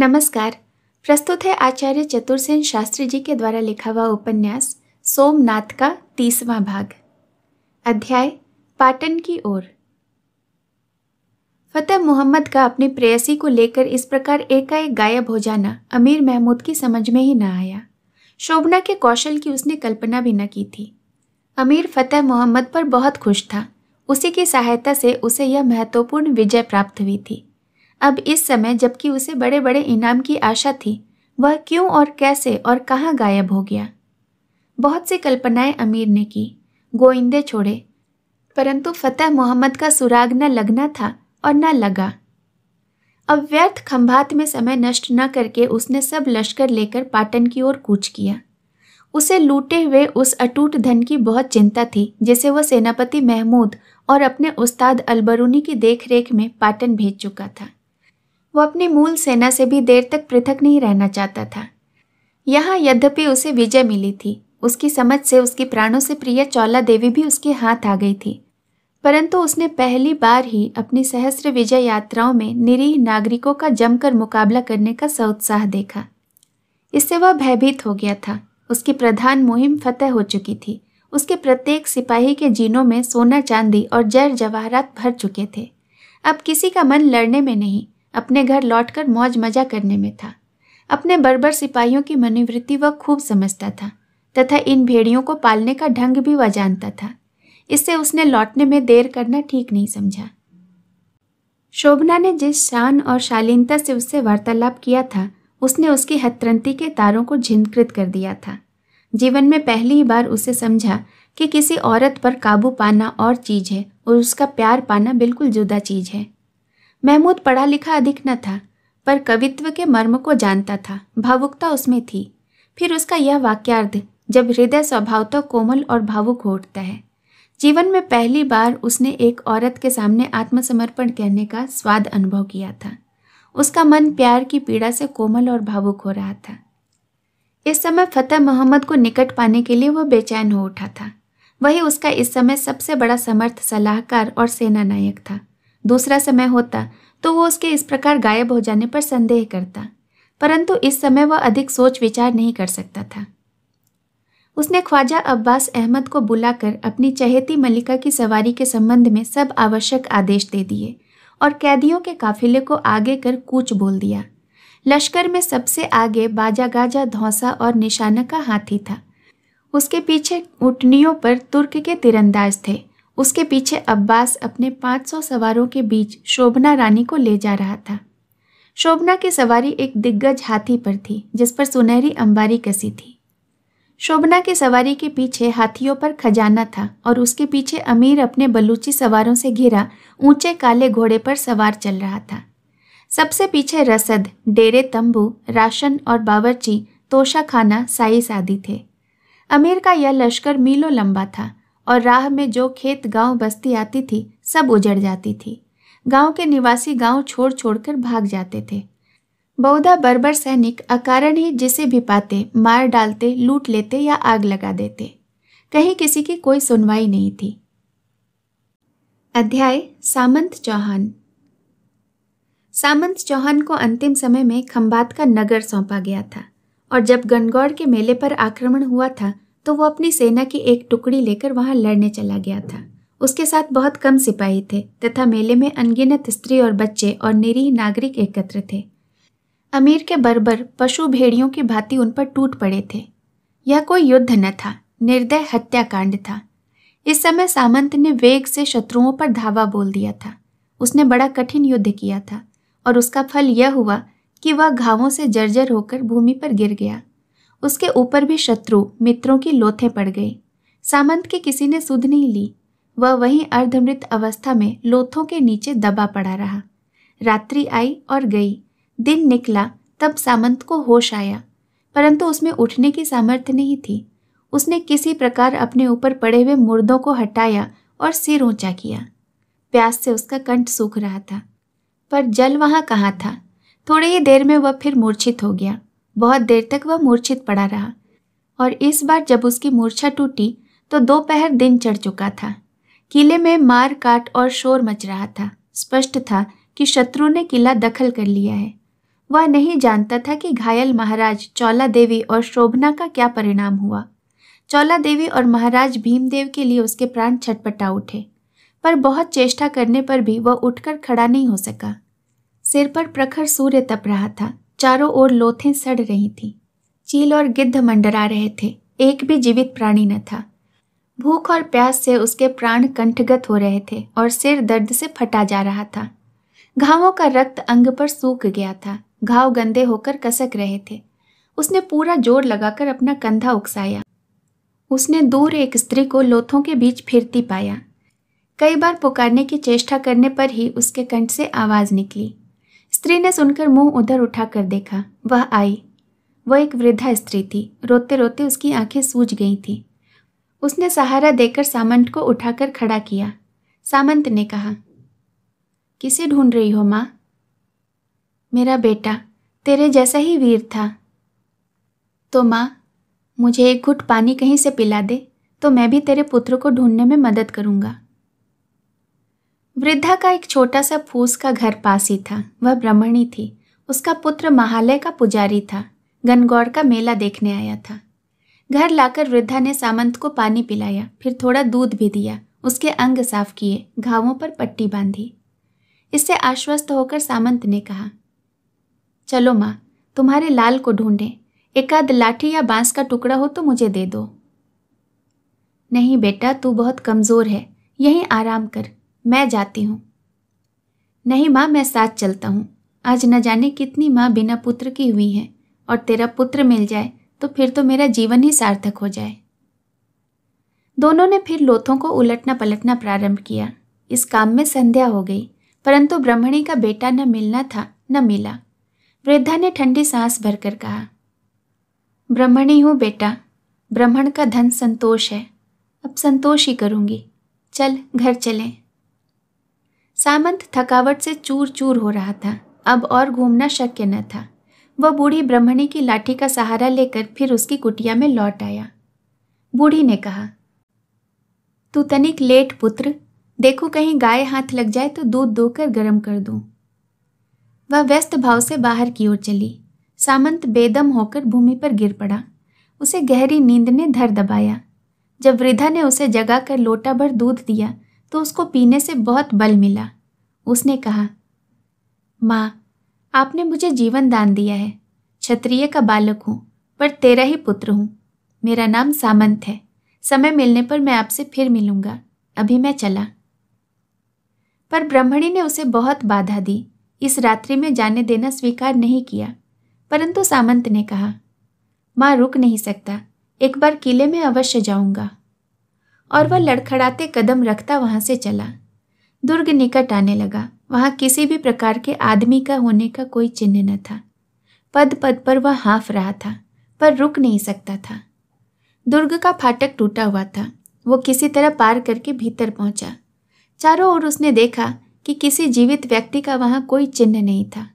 नमस्कार। प्रस्तुत है आचार्य चतुर्सेन शास्त्री जी के द्वारा लिखा हुआ उपन्यास सोमनाथ का तीसवां भाग। अध्याय, पाटन की ओर। फतेह मोहम्मद का अपनी प्रेयसी को लेकर इस प्रकार एकाएक गायब हो जाना अमीर महमूद की समझ में ही न आया। शोभना के कौशल की उसने कल्पना भी न की थी। अमीर फतेह मोहम्मद पर बहुत खुश था। उसी की सहायता से उसे यह महत्वपूर्ण विजय प्राप्त हुई थी। अब इस समय जबकि उसे बड़े बड़े इनाम की आशा थी, वह क्यों और कैसे और कहाँ गायब हो गया? बहुत सी कल्पनाएँ अमीर ने की, गोइंदे छोड़े, परंतु फतेह मोहम्मद का सुराग न लगना था और न लगा। अब व्यर्थ खंभात में समय नष्ट न करके उसने सब लश्कर लेकर पाटन की ओर कूच किया। उसे लूटे हुए उस अटूट धन की बहुत चिंता थी, जिसे वह सेनापति महमूद और अपने उस्ताद अलबरूनी की देखरेख में पाटन भेज चुका था। वो अपनी मूल सेना से भी देर तक पृथक नहीं रहना चाहता था। यहाँ यद्यपि उसे विजय मिली थी, उसकी समझ से उसकी प्राणों से प्रिय चौला देवी भी उसके हाथ आ गई थी। परंतु उसने पहली बार ही अपनी सहस्र विजय यात्राओं में निरीह नागरिकों का जमकर मुकाबला करने का सौत्साह देखा। इससे वह भयभीत हो गया था। उसकी प्रधान मुहिम फतेह हो चुकी थी। उसके प्रत्येक सिपाही के जीनों में सोना चांदी और जर जवाहरात भर चुके थे। अब किसी का मन लड़ने में नहीं अपने घर लौटकर मौज मज़ा करने में था। अपने बर्बर सिपाहियों की मनोवृत्ति वह खूब समझता था, तथा इन भेड़ियों को पालने का ढंग भी वह जानता था। इससे उसने लौटने में देर करना ठीक नहीं समझा। शोभना ने जिस शान और शालीनता से उससे वार्तालाप किया था, उसने उसकी हतरंती के तारों को झिंकृत कर दिया था। जीवन में पहली बार उसे समझा कि किसी औरत पर काबू पाना और चीज़ है और उसका प्यार पाना बिल्कुल जुदा चीज़ है। महमूद पढ़ा लिखा अधिक न था, पर कवित्व के मर्म को जानता था, भावुकता उसमें थी। फिर उसका यह वाक्यार्थ, जब हृदय स्वभावतः कोमल और भावुक हो उठता है। जीवन में पहली बार उसने एक औरत के सामने आत्मसमर्पण करने का स्वाद अनुभव किया था। उसका मन प्यार की पीड़ा से कोमल और भावुक हो रहा था। इस समय फतेह मोहम्मद को निकट पाने के लिए वह बेचैन हो उठा था। वही उसका इस समय सबसे बड़ा समर्थ सलाहकार और सेना नायक था। दूसरा समय होता तो वो उसके इस प्रकार गायब हो जाने पर संदेह करता, परंतु इस समय वह अधिक सोच विचार नहीं कर सकता था। उसने ख्वाजा अब्बास अहमद को बुलाकर अपनी चहेती मलिका की सवारी के संबंध में सब आवश्यक आदेश दे दिए और कैदियों के काफिले को आगे कर कूच बोल दिया। लश्कर में सबसे आगे बाजा गाजा, धौसा और निशाना का हाथी था। उसके पीछे उठनियों पर तुर्क के तिरंदाज थे। उसके पीछे अब्बास अपने 500 सवारों के बीच शोभना रानी को ले जा रहा था। शोभना की सवारी एक दिग्गज हाथी पर थी, जिस पर सुनहरी अंबारी कसी थी। शोभना की सवारी के पीछे हाथियों पर खजाना था और उसके पीछे अमीर अपने बलूची सवारों से घिरा ऊँचे काले घोड़े पर सवार चल रहा था। सबसे पीछे रसद, डेरे तंबू, राशन और बावर्ची तोशा खाना साइस आदि थे। अमीर का यह लश्कर मीलों लंबा था और राह में जो खेत, गाँव, बस्ती आती थी, सब उजड़ जाती थी। गाँव के निवासी गाँव छोड़ छोड़कर भाग जाते थे। बहुधा बर्बर सैनिक अकारण ही जिसे भी पाते, मार डालते, लूट लेते या आग लगा देते। कहीं किसी की कोई सुनवाई नहीं थी। अध्याय, सामंत चौहान। सामंत चौहान को अंतिम समय में खंबात का नगर सौंपा गया था और जब गणगौर के मेले पर आक्रमण हुआ था तो वो अपनी सेना की एक टुकड़ी लेकर वहाँ लड़ने चला गया था। उसके साथ बहुत कम सिपाही थे तथा मेले में अनगिनत स्त्री और बच्चे और निरीह नागरिक एकत्र थे। अमीर के बर्बर पशु भेड़ियों की भांति उन पर टूट पड़े थे। यह कोई युद्ध न था, निर्दय हत्याकांड था। इस समय सामंत ने वेग से शत्रुओं पर धावा बोल दिया था। उसने बड़ा कठिन युद्ध किया था और उसका फल यह हुआ कि वह घावों से जर्जर होकर भूमि पर गिर गया। उसके ऊपर भी शत्रु मित्रों की लोथे पड़ गई सामंत के किसी ने सुध नहीं ली। वह वहीं अर्धमृत अवस्था में लोथों के नीचे दबा पड़ा रहा। रात्रि आई और गई। दिन निकला, तब सामंत को होश आया। परंतु उसमें उठने की सामर्थ्य नहीं थी। उसने किसी प्रकार अपने ऊपर पड़े हुए मुर्दों को हटाया और सिर ऊँचा किया। प्यास से उसका कंठ सूख रहा था। पर जल वहाँ कहाँ था? थोड़ी ही देर में वह फिर मूर्छित हो गया। बहुत देर तक वह मूर्छित पड़ा रहा और इस बार जब उसकी मूर्छा टूटी तो दोपहर दिन चढ़ चुका था। किले में मार काट और शोर मच रहा था। स्पष्ट था कि शत्रु ने किला दखल कर लिया है। वह नहीं जानता था कि घायल महाराज चौला देवी और शोभना का क्या परिणाम हुआ। चौला देवी और महाराज भीमदेव के लिए उसके प्राण छटपटा उठे, पर बहुत चेष्टा करने पर भी वह उठकर खड़ा नहीं हो सका। सिर पर प्रखर सूर्य तप रहा था। चारों ओर लोथें सड़ रही थीं। चील और गिद्ध मंडरा रहे थे। एक भी जीवित प्राणी न था। भूख और प्यास से उसके प्राण कंठगत हो रहे थे और सिर दर्द से फटा जा रहा था। घावों का रक्त अंग पर सूख गया था। घाव गंदे होकर कसक रहे थे। उसने पूरा ज़ोर लगाकर अपना कंधा उकसाया। उसने दूर एक स्त्री को लोथों के बीच फिरती पाया। कई बार पुकारने की चेष्टा करने पर ही उसके कंठ से आवाज़ निकली। स्त्री ने सुनकर मुँह उधर उठाकर देखा। वह आई। वह एक वृद्धा स्त्री थी। रोते रोते उसकी आँखें सूज गई थी। उसने सहारा देकर सामंत को उठाकर खड़ा किया। सामंत ने कहा, किसे ढूंढ रही हो माँ? मेरा बेटा, तेरे जैसा ही वीर था। तो माँ, मुझे एक घुट पानी कहीं से पिला दे तो मैं भी तेरे पुत्र को ढूँढने में मदद करूँगा। वृद्धा का एक छोटा सा फूस का घर पास ही था। वह ब्राह्मणी थी। उसका पुत्र महालय का पुजारी था। गनगौड़ का मेला देखने आया था। घर लाकर वृद्धा ने सामंत को पानी पिलाया। फिर थोड़ा दूध भी दिया। उसके अंग साफ़ किए। घावों पर पट्टी बांधी। इससे आश्वस्त होकर सामंत ने कहा, चलो माँ, तुम्हारे लाल को ढूंढें। एकाध लाठी या बाँस का टुकड़ा हो तो मुझे दे दो। नहीं बेटा, तू बहुत कमज़ोर है। यहीं आराम कर। मैं जाती हूँ। नहीं माँ, मैं साथ चलता हूँ। आज न जाने कितनी माँ बिना पुत्र की हुई हैं और तेरा पुत्र मिल जाए तो फिर तो मेरा जीवन ही सार्थक हो जाए। दोनों ने फिर लोथों को उलटना पलटना प्रारंभ किया। इस काम में संध्या हो गई, परंतु ब्रह्मणी का बेटा न मिलना था, न मिला। वृद्धा ने ठंडी सांस भरकर कहा, ब्रह्मणी हूँ बेटा, ब्राह्मण का धन संतोष है। अब संतोष ही करूँगी। चल, घर चलें। सामंत थकावट से चूर चूर हो रहा था। अब और घूमना शक्य न था। वह बूढ़ी ब्रह्मणी की लाठी का सहारा लेकर फिर उसकी कुटिया में लौट आया। बूढ़ी ने कहा, तू तनिक लेट पुत्र, देखो कहीं गाय हाथ लग जाए तो दूध दोकर गर्म कर दूँ। वह व्यस्त भाव से बाहर की ओर चली। सामंत बेदम होकर भूमि पर गिर पड़ा। उसे गहरी नींद ने धर दबाया। जब वृद्धा ने उसे जगाकर लोटा भर दूध दिया तो उसको पीने से बहुत बल मिला। उसने कहा, माँ, आपने मुझे जीवन दान दिया है। क्षत्रिय का बालक हूँ, पर तेरा ही पुत्र हूँ। मेरा नाम सामंत है। समय मिलने पर मैं आपसे फिर मिलूँगा। अभी मैं चला पर ब्रह्मणी ने उसे बहुत बाधा दी। इस रात्रि में जाने देना स्वीकार नहीं किया। परंतु सामंत ने कहा, माँ, रुक नहीं सकता। एक बार किले में अवश्य जाऊँगा। और वह लड़खड़ाते कदम रखता वहाँ से चला। दुर्ग निकट आने लगा। वहाँ किसी भी प्रकार के आदमी का होने का कोई चिन्ह न था। पद पद पर वह हाँफ रहा था, पर रुक नहीं सकता था। दुर्ग का फाटक टूटा हुआ था। वो किसी तरह पार करके भीतर पहुँचा। चारों ओर उसने देखा कि किसी जीवित व्यक्ति का वहाँ कोई चिन्ह नहीं था।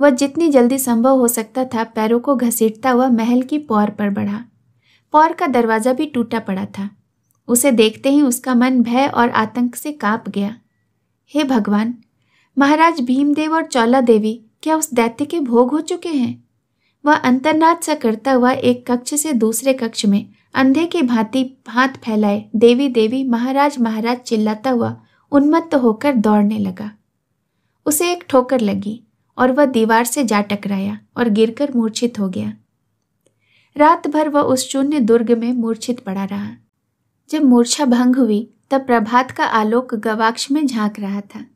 वह जितनी जल्दी संभव हो सकता था, पैरों को घसीटता हुआ महल की पौर पर बढ़ा। पौर का दरवाज़ा भी टूटा पड़ा था। उसे देखते ही उसका मन भय और आतंक से काँप गया। हे भगवान, महाराज भीमदेव और चौला देवी क्या उस दैत्य के भोग हो चुके हैं? वह अंतर्नाथ सा करता हुआ एक कक्ष से दूसरे कक्ष में अंधे की भांति हाथ फैलाए देवी देवी महाराज महाराज चिल्लाता हुआ उन्मत्त होकर दौड़ने लगा। उसे एक ठोकर लगी और वह दीवार से जा टकराया और गिरकर मूर्छित हो गया। रात भर वह उस शून्य दुर्ग में मूर्छित पड़ा रहा। जब मूर्छा भंग हुई, तब प्रभात का आलोक गवाक्ष में झाँक रहा था।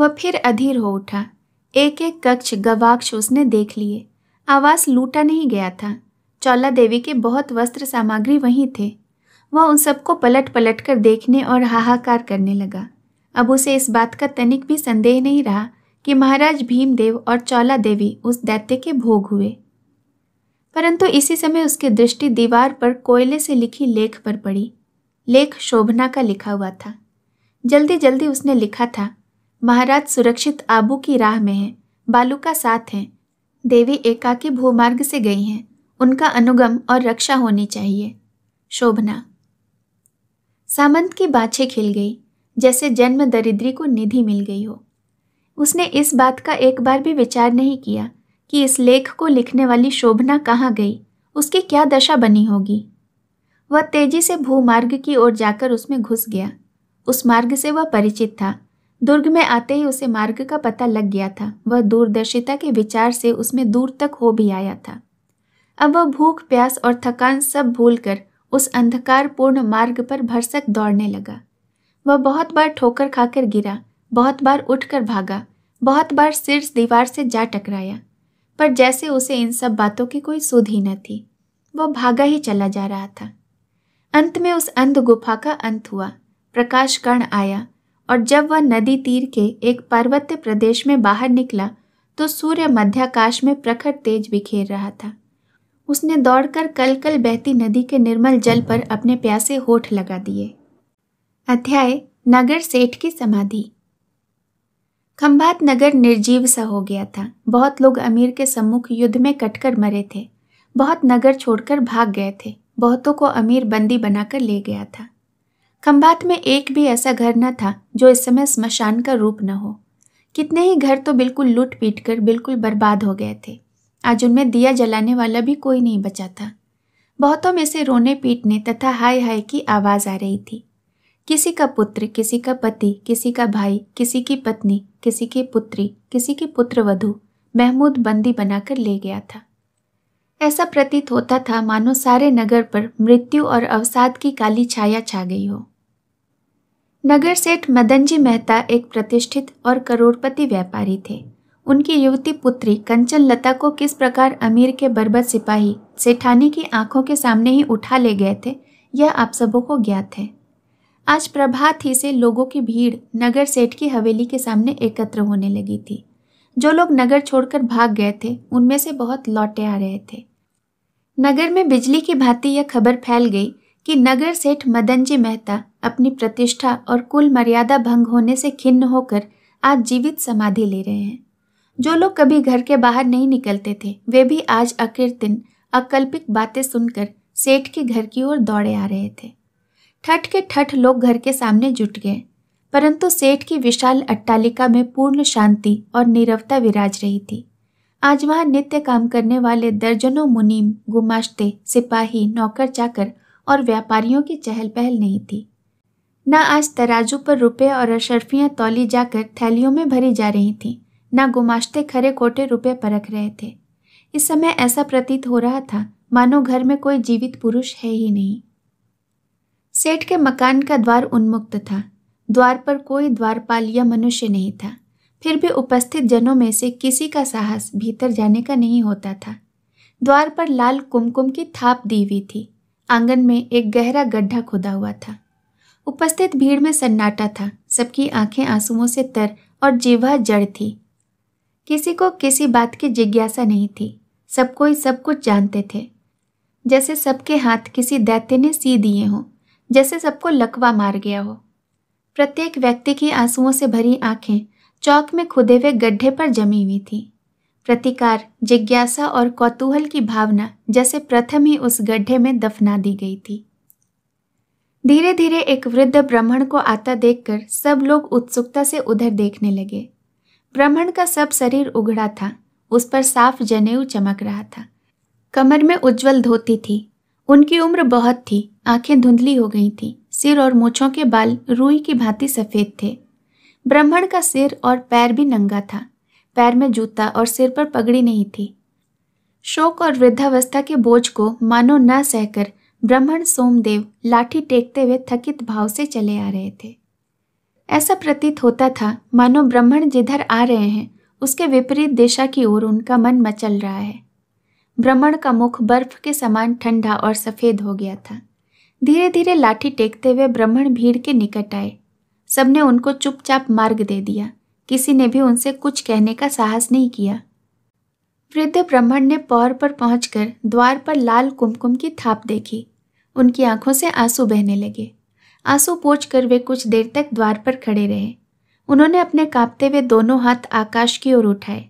वह फिर अधीर हो उठा। एक एक कक्ष गवाक्ष उसने देख लिए। आवास लूटा नहीं गया था। चौला देवी के बहुत वस्त्र सामग्री वहीं थे। वह उन सबको पलट पलट कर देखने और हाहाकार करने लगा। अब उसे इस बात का तनिक भी संदेह नहीं रहा कि महाराज भीमदेव और चौला देवी उस दैत्य के भोग हुए। परंतु इसी समय उसकी दृष्टि दीवार पर कोयले से लिखी लेख पर पड़ी। लेख शोभना का लिखा हुआ था। जल्दी जल्दी उसने लिखा था, महाराज सुरक्षित आबू की राह में है, बालू का साथ है, देवी एकाकी भूमार्ग से गई हैं, उनका अनुगम और रक्षा होनी चाहिए। शोभना। सामंत की बाछे खिल गई, जैसे जन्म दरिद्री को निधि मिल गई हो। उसने इस बात का एक बार भी विचार नहीं किया कि इस लेख को लिखने वाली शोभना कहाँ गई, उसकी क्या दशा बनी होगी। वह तेज़ी से भूमार्ग की ओर जाकर उसमें घुस गया। उस मार्ग से वह परिचित था। दुर्ग में आते ही उसे मार्ग का पता लग गया था। वह दूरदर्शिता के विचार से उसमें दूर तक हो भी आया था। अब वह भूख, प्यास और थकान सब भूलकर उस अंधकारपूर्ण मार्ग पर भरसक दौड़ने लगा। वह बहुत बार ठोकर खाकर गिरा, बहुत बार उठकर भागा, बहुत बार सिर दीवार से जा टकराया। पर जैसे उसे इन सब बातों की कोई सुध ही न थी। वह भागा ही चला जा रहा था। अंत में उस अंध गुफा का अंत हुआ। प्रकाश कर्ण आया और जब वह नदी तीर के एक पर्वत्य प्रदेश में बाहर निकला तो सूर्य मध्याकाश में प्रखर तेज बिखेर रहा था। उसने दौड़कर कल कल बहती नदी के निर्मल जल पर अपने प्यासे होठ लगा दिए। अध्याय, नगर सेठ की समाधि। खंभात नगर निर्जीव सा हो गया था। बहुत लोग अमीर के सम्मुख युद्ध में कटकर मरे थे। बहुत नगर छोड़कर भाग गए थे। बहुतों को अमीर बंदी बनाकर ले गया था। खंभात में एक भी ऐसा घर न था जो इस समय स्मशान का रूप न हो। कितने ही घर तो बिल्कुल लूट पीट कर बिल्कुल बर्बाद हो गए थे। आज उनमें दिया जलाने वाला भी कोई नहीं बचा था। बहुतों में से रोने पीटने तथा हाय हाय की आवाज़ आ रही थी। किसी का पुत्र, किसी का पति, किसी का भाई, किसी की पत्नी, किसी की पुत्री, किसी की पुत्र वधु महमूद बंदी बनाकर ले गया था। ऐसा प्रतीत होता था, मानो सारे नगर पर मृत्यु और अवसाद की काली छाया छा गई हो। नगर सेठ मदन जी मेहता एक प्रतिष्ठित और करोड़पति व्यापारी थे। उनकी युवती पुत्री कंचन लता को किस प्रकार अमीर के बर्बत सिपाही सेठानी की आँखों के सामने ही उठा ले गए थे, यह आप सबों को ज्ञात है। आज प्रभात ही से लोगों की भीड़ नगर सेठ की हवेली के सामने एकत्र होने लगी थी। जो लोग नगर छोड़कर भाग गए थे, उनमें से बहुत लौटे आ रहे थे। नगर में बिजली की भांति यह खबर फैल गई कि नगर सेठ मदन जी मेहता अपनी प्रतिष्ठा और कुल मर्यादा भंग होने से खिन्न होकर आज जीवित समाधि ले रहे हैं। जो लोग कभी घर के बाहर नहीं निकलते थे, वे भी आज अकृतिन अकल्पिक बातें सुनकर सेठ के घर की ओर दौड़े आ रहे थे। ठठ के ठठ लोग घर के सामने जुट गए, परंतु सेठ की विशाल अट्टालिका में पूर्ण शांति और नीरवता विराज रही थी। आज वहाँ नित्य काम करने वाले दर्जनों मुनीम, गुमाश्ते, सिपाही, नौकर चाकर और व्यापारियों की चहल पहल नहीं थी। न आज तराजू पर रुपए और अशरफियाँ तौली जाकर थैलियों में भरी जा रही थीं, न गुमाश्ते खरे खोटे रुपए परख रहे थे। इस समय ऐसा प्रतीत हो रहा था, मानो घर में कोई जीवित पुरुष है ही नहीं। सेठ के मकान का द्वार उन्मुक्त था। द्वार पर कोई द्वारपाल या मनुष्य नहीं था। फिर भी उपस्थित जनों में से किसी का साहस भीतर जाने का नहीं होता था। द्वार पर लाल कुमकुम की थाप दी हुई थी। आँगन में एक गहरा गड्ढा खुदा हुआ था। उपस्थित भीड़ में सन्नाटा था। सबकी आँखें आंसुओं से तर और जीवा जड़ थी। किसी को किसी बात की जिज्ञासा नहीं थी। सब कोई सब कुछ जानते थे। जैसे सबके हाथ किसी दैत्य ने सी दिए हों, जैसे सबको लकवा मार गया हो। प्रत्येक व्यक्ति की आंसुओं से भरी आँखें चौक में खुदे हुए गड्ढे पर जमी हुई थी। प्रतिकार, जिज्ञासा और कौतूहल की भावना जैसे प्रथम ही उस गड्ढे में दफना दी गई थी। धीरे धीरे एक वृद्ध ब्राह्मण को आता देखकर सब लोग उत्सुकता से उधर देखने लगे। ब्राह्मण का सब शरीर उघड़ा था, उस पर साफ़ जनेऊ चमक रहा था। कमर में उज्जवल धोती थी, उनकी उम्र बहुत थी, आँखें धुंधली हो गई थी, सिर और मूछों के बाल रुई की भांति सफ़ेद थे। ब्राह्मण का सिर और पैर भी नंगा था। पैर में जूता और सिर पर पगड़ी नहीं थी। शोक और वृद्धावस्था के बोझ को मानो न सहकर ब्राह्मण सोमदेव लाठी टेकते हुए थकित भाव से चले आ रहे थे। ऐसा प्रतीत होता था, मानो ब्राह्मण जिधर आ रहे हैं, उसके विपरीत दिशा की ओर उनका मन मचल रहा है। ब्राह्मण का मुख बर्फ़ के समान ठंडा और सफ़ेद हो गया था। धीरे धीरे लाठी टेकते हुए ब्राह्मण भीड़ के निकट आए। सबने उनको चुपचाप मार्ग दे दिया। किसी ने भी उनसे कुछ कहने का साहस नहीं किया। वृद्ध ब्राह्मण ने पौर पर पहुंचकर द्वार पर लाल कुमकुम की थाप देखी। उनकी आँखों से आँसू बहने लगे। आँसू पोछ कर वे कुछ देर तक द्वार पर खड़े रहे। उन्होंने अपने कांपते हुए दोनों हाथ आकाश की ओर उठाए।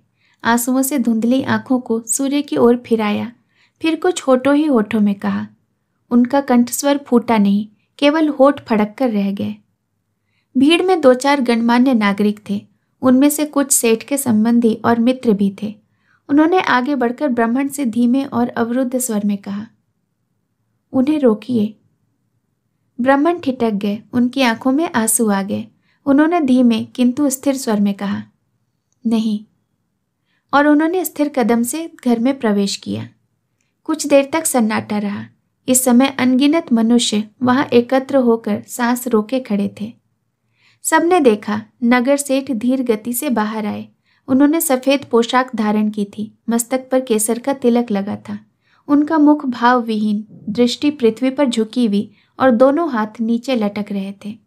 आंसुओं से धुंधली आँखों को सूर्य की ओर फिराया। फिर कुछ होठों ही होठों में कहा, उनका कंठस्वर फूटा नहीं, केवल होठ फड़क कर रह गए। भीड़ में दो चार गणमान्य नागरिक थे। उनमें से कुछ सेठ के संबंधी और मित्र भी थे। उन्होंने आगे बढ़कर ब्राह्मण से धीमे और अवरुद्ध स्वर में कहा, उन्हें रोकिए। ब्राह्मण ठिटक गए। उनकी आँखों में आँसू आ गए। उन्होंने धीमे, किंतु स्थिर स्वर में कहा, नहीं। और उन्होंने स्थिर कदम से घर में प्रवेश किया। कुछ देर तक सन्नाटा रहा। इस समय अनगिनत मनुष्य वहाँ एकत्र होकर सांस रोके खड़े थे। सबने देखा, नगर सेठ धीर गति से बाहर आए। उन्होंने सफ़ेद पोशाक धारण की थी, मस्तक पर केसर का तिलक लगा था। उनका मुख भाव विहीन दृष्टि पृथ्वी पर झुकी हुई और दोनों हाथ नीचे लटक रहे थे।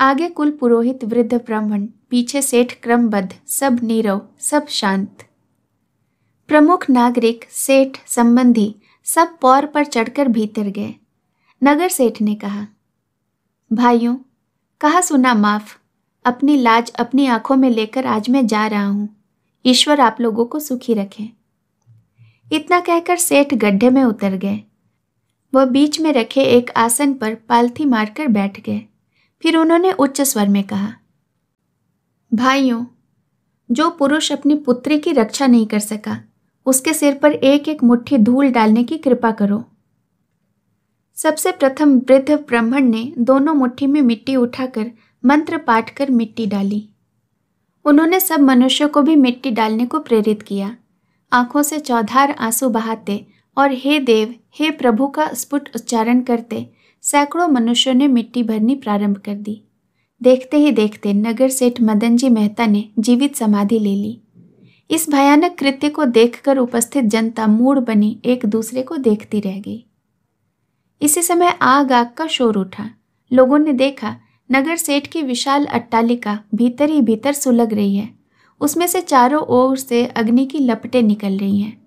आगे कुल पुरोहित, वृद्ध, ब्राह्मण, पीछे सेठ, क्रमबद्ध, सब नीरव, सब शांत। प्रमुख नागरिक, सेठ, संबंधी, सब पौर पर चढ़कर भीतर गए। नगर सेठ ने कहा, भाइयों कहा, सुना, माफ़। अपनी लाज अपनी आँखों में लेकर आज मैं जा रहा हूँ। ईश्वर आप लोगों को सुखी रखे। इतना कहकर सेठ गड्ढे में उतर गए। वह बीच में रखे एक आसन पर पालथी मारकर बैठ गए। फिर उन्होंने उच्च स्वर में कहा, भाइयों, जो पुरुष अपनी पुत्री की रक्षा नहीं कर सका, उसके सिर पर एक एक मुट्ठी धूल डालने की कृपा करो। सबसे प्रथम वृद्ध ब्राह्मण ने दोनों मुट्ठी में मिट्टी उठाकर मंत्र पाठ कर मिट्टी डाली। उन्होंने सब मनुष्यों को भी मिट्टी डालने को प्रेरित किया। आँखों से चौधार आँसू बहाते और हे देव, हे प्रभु का स्फुट उच्चारण करते सैकड़ों मनुष्यों ने मिट्टी भरनी प्रारंभ कर दी। देखते ही देखते नगर सेठ मदन जी मेहता ने जीवित समाधि ले ली। इस भयानक कृत्य को देखकर उपस्थित जनता मूड बनी एक दूसरे को देखती रह गई। इसी समय आग आग का शोर उठा। लोगों ने देखा, नगर सेठ की विशाल अट्टालिका भीतर ही भीतर सुलग रही है। उसमें से चारों ओर से अग्नि की लपटें निकल रही हैं।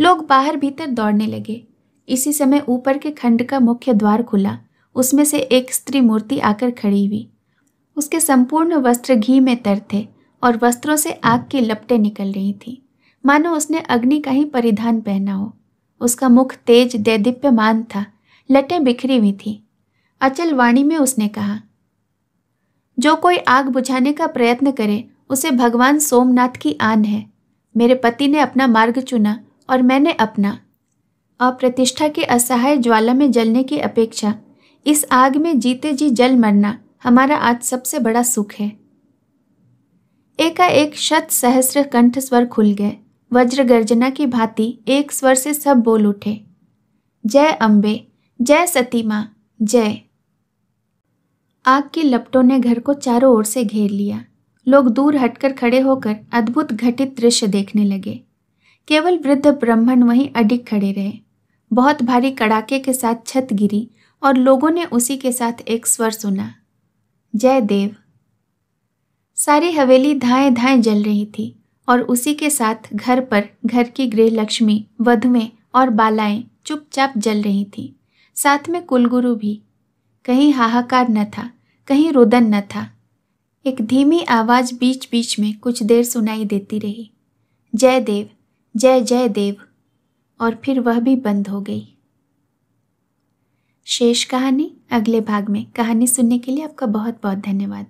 लोग बाहर भीतर दौड़ने लगे। इसी समय ऊपर के खंड का मुख्य द्वार खुला। उसमें से एक स्त्री मूर्ति आकर खड़ी हुई। उसके संपूर्ण वस्त्र घी में तर थे और वस्त्रों से आग की लपटें निकल रही थी। मानो उसने अग्नि का ही परिधान पहना हो। उसका मुख तेज दैदीप्यमान था। लटें बिखरी हुई थी। अचल वाणी में उसने कहा, जो कोई आग बुझाने का प्रयत्न करे, उसे भगवान सोमनाथ की आन है। मेरे पति ने अपना मार्ग चुना और मैंने अपना। अप्रतिष्ठा के असहाय ज्वाला में जलने की अपेक्षा, इस आग में जीते जी जल मरना हमारा आज सबसे बड़ा सुख है। एकाएक शत सहस्र कंठ स्वर खुल गए। वज्र गर्जना की भांति एक स्वर से सब बोल उठे। जय अम्बे जय सती माँ जय। आग की लपटों ने घर को चारों ओर से घेर लिया। लोग दूर हटकर खड़े होकर अद्भुत घटित दृश्य देखने लगे। केवल वृद्ध ब्राह्मण वहीं अडिग खड़े रहे। बहुत भारी कड़ाके के साथ छत गिरी और लोगों ने उसी के साथ एक स्वर सुना। जय देव। सारी हवेली धाए धाए जल रही थी और उसी के साथ घर पर घर की गृह लक्ष्मी वधुएँ और बालाएँ चुपचाप जल रही थी। साथ में कुलगुरु भी। कहीं हाहाकार न था, कहीं रुदन न था। एक धीमी आवाज़ बीच बीच में कुछ देर सुनाई देती रही। जय देव, जय जय देव। और फिर वह भी बंद हो गई। शेष कहानी अगले भाग में। कहानी सुनने के लिए आपका बहुत बहुत धन्यवाद।